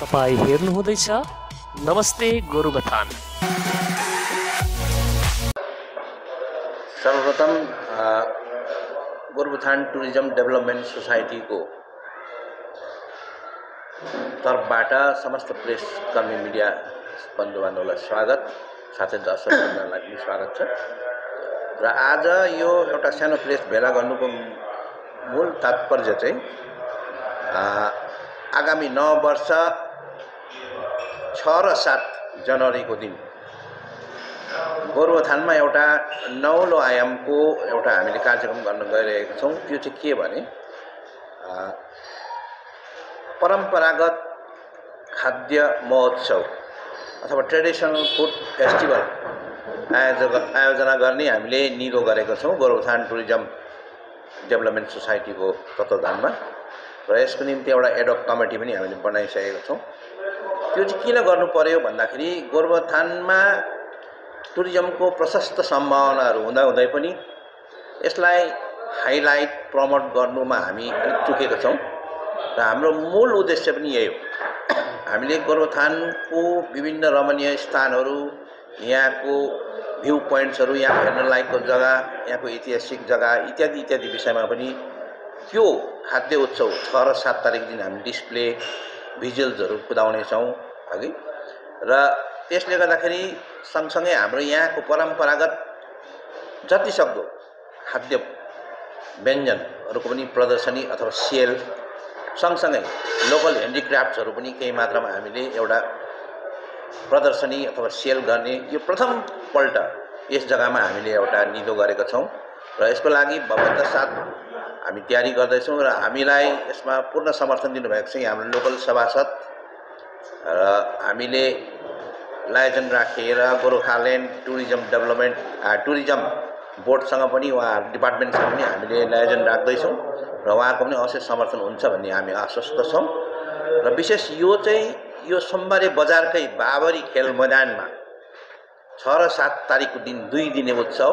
तपाईँ हेर्नुहुँदैछ नमस्ते गोरुबथान सर्वप्रथम गोरुबथान टुरिज्म डेभलपमेन्ट सोसाइटीको तर्फबाट समस्त प्रेस कर्मी मिडिया बन्धुबान्धवलाई स्वागत। साथै दर्शकहरूलाई पनि स्वागत छ। र आज यो एउटा सानो प्रेस भेला गर्नुको मूल तात्पर्य चाहिँ आगामी नव वर्ष र सात जनवरीको दिन। गोरुबथानमा एउटा नौलो आयामको एउटा हामीले कार्यक्रम गर्न गइरहेका छौँ। त्यो चाहिँ के भने परम्परागत खाद्य महोत्सव अथवा ट्रेडिसनल फुड फेस्टिभल आयोजक आयोजना गर्ने हामीले निगो गरेको छौँ गोरुबथान टुरिज्म डेभलपमेन्ट सोसाइटीको तत्त्वधानमा। र यसको निम्ति एउटा एडोक कमिटी पनि हामीले बनाइसकेका छौँ। त्यो चाहिँ किन गर्नु पर्यो भन्दाखेरि गोरुबथानमा टुरिज्मको प्रशस्त सम्भावनाहरू हुँदाहुँदै पनि यसलाई हाइलाइट प्रमोट गर्नुमा हामी अलिक चुकेका छौँ। र हाम्रो मूल उद्देश्य पनि यही हो। हामीले गोरुबथानको विभिन्न रमणीय स्थानहरू यहाँको भ्यू पोइन्ट्सहरू यहाँ हेर्न लायकको जग्गा यहाँको ऐतिहासिक जग्गा इत्यादि इत्यादि विषयमा पनि त्यो खाद्य उत्सव छ र सात तारिक दिन हामी डिस्प्ले भिजुअल्सहरू कुदाउनेछौँ। हगि र त्यसले गर्दाखेरि सँगसँगै हाम्रो यहाँको परम्परागत जतिसक्दो खाद्य व्यञ्जनहरूको पनि प्रदर्शनी अथवा सेल सँगसँगै लोकल ह्यान्डिक्राफ्ट्सहरू पनि केही मात्रामा हामीले एउटा प्रदर्शनी अथवा सेल गर्ने यो प्रथमपल्ट यस जग्गामा हामीले एउटा निधो गरेका छौँ। र यसको लागि भगवन्त साथ हामी तयारी गर्दैछौँ र हामीलाई यसमा पूर्ण समर्थन दिनुभएको चाहिँ हाम्रो लोकल सभासद र हामीले लायोजन राखेर गोर्खाल्यान्ड टुरिज्म डेभलपमेन्ट टुरिज्म बोर्डसँग पनि उहाँ डिपार्टमेन्टसँग पनि हामीले लायोजन राख्दैछौँ र उहाँको पनि अवश्य समर्थन हुन्छ भन्ने हामी आश्वस्त छौँ। र विशेष यो चाहिँ यो सोमबारे बजारकै बाबरी खेल मैदानमा छ र सात तारिकको दिन दुई दिने उत्सव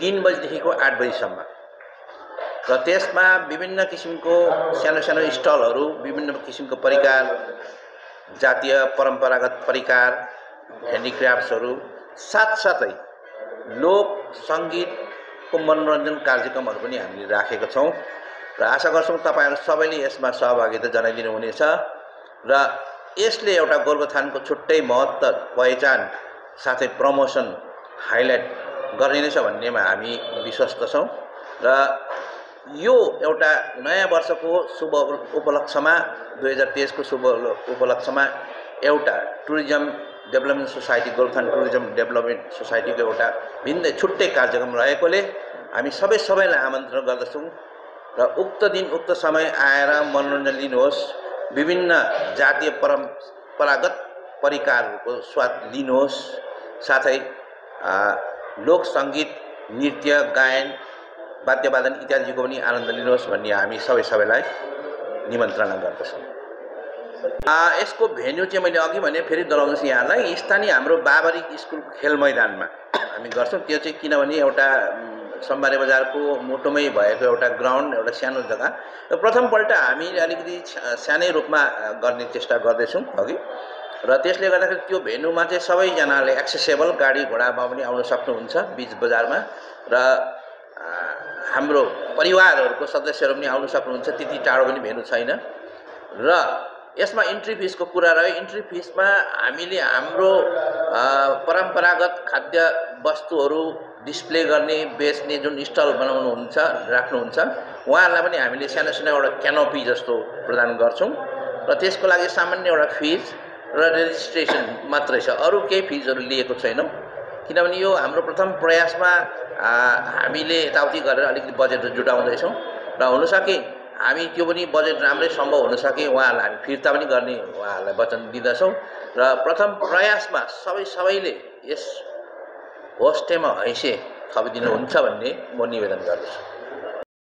तिन बजीदेखिको आठ बजीसम्म। र त्यसमा विभिन्न किसिमको सानो सानो स्टलहरू विभिन्न किसिमको परिकार जातीय परम्परागत परिकार ह्यान्डिक्राफ्ट्सहरू साथसाथै लोक सङ्गीतको मनोरञ्जन कार्यक्रमहरू पनि हामीले राखेका छौँ र आशा गर्छौँ तपाईँहरू सबैले यसमा सहभागिता जनाइदिनु हुनेछ र यसले एउटा गोर्खाथानको छुट्टै महत्त्व पहिचान साथै प्रमोसन हाइलाइट गर्ने नै छ भन्नेमा हामी विश्वस्त छौँ र यो एउटा नयाँ वर्षको शुभ उपलक्ष्यमा दुई हजार तेइसको शुभ उपलक्ष्यमा एउटा टुरिज्म डेभलपमेन्ट सोसाइटी गोर्खान टुरिज्म डेभलपमेन्ट सोसाइटीको एउटा भिन्दै छुट्टै कार्यक्रम रहेकोले हामी सबै सबैलाई आमन्त्रण गर्दछौँ र उक्त दिन उक्त समय आएर मनोरञ्जन लिनुहोस् विभिन्न जातीय परम्परागत परिकारहरूको स्वाद लिनुहोस् साथै लोक सङ्गीत नृत्य गायन वाद्यवादन इत्यादिको पनि आनन्द लिनुहोस् भन्ने हामी सबै सबैलाई निमन्त्रणा गर्दछौँ। यसको भेन्यू चाहिँ मैले अघि भने फेरि दोहोऱ्याउँछु यहाँलाई। स्थानीय हाम्रो बाबरी स्कुल खेल मैदानमा हामी गर्छौँ। त्यो चाहिँ किनभने एउटा सोमबारे बजारको मुटुमै भएको एउटा ग्राउन्ड एउटा सानो जग्गा। र प्रथमपल्ट हामीले अलिकति सानै रूपमा गर्ने चेष्टा गर्दैछौँ अघि। र त्यसले गर्दाखेरि त्यो भेन्यूमा चाहिँ सबैजनाले एक्सेसेबल गाडी घोडामा पनि आउन सक्नुहुन्छ बिच बजारमा। र हाम्रो परिवारहरूको सदस्यहरू पनि आउन सक्नुहुन्छ त्यति टाढो पनि भेन्यू छैन। र यसमा इन्ट्री फिसको कुरा रह्यो। इन्ट्री फिसमा हामीले हाम्रो परम्परागत खाद्य वस्तुहरू डिस्प्ले गर्ने बेच्ने जुन स्टल बनाउनुहुन्छ राख्नुहुन्छ उहाँहरूलाई पनि हामीले सानो सानो एउटा क्यानोपी जस्तो प्रदान गर्छौँ। र त्यसको लागि सामान्य एउटा फिज र रेजिस्ट्रेसन मात्रै छ। अरू केही फिजहरू लिएको छैनौँ। किनभने यो हाम्रो प्रथम प्रयासमा हामीले यताउति गरेर अलिकति बजेट जुटाउँदैछौँ र हुनसके हामी त्यो पनि बजेट राम्रै सम्भव हुन सके उहाँहरूलाई हामी फिर्ता पनि गर्ने उहाँहरूलाई वचन दिँदछौँ र प्रथम प्रयासमा सबै सबैले यस होस्टेमा हैसे थपिदिनुहुन्छ भन्ने म निवेदन गर्दछु।